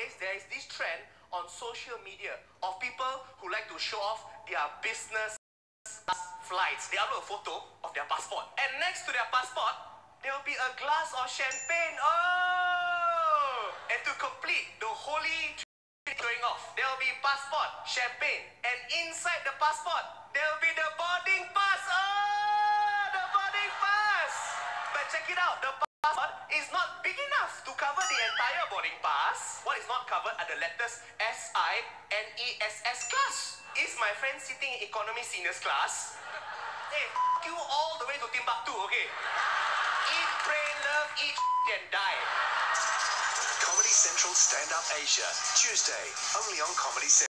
nowadays there is this trend on social media of people who like to show off their business flights. They upload a photo of their passport, and next to their passport, there will be a glass of champagne. Oh! And to complete the holy going off, there will be passport, champagne, and inside the passport, there will be the boarding pass. Oh! The boarding pass! But check it out, the passport is not big enough to cover the entire boarding pass. What is not covered are the letters S I N E S S class. Is my friend sitting in economy seniors class? Hey, f- you all the way to Timbuktu, okay? Eat, pray, love, eat, and die. Comedy Central Stand Up Asia, Tuesday, only on Comedy Central.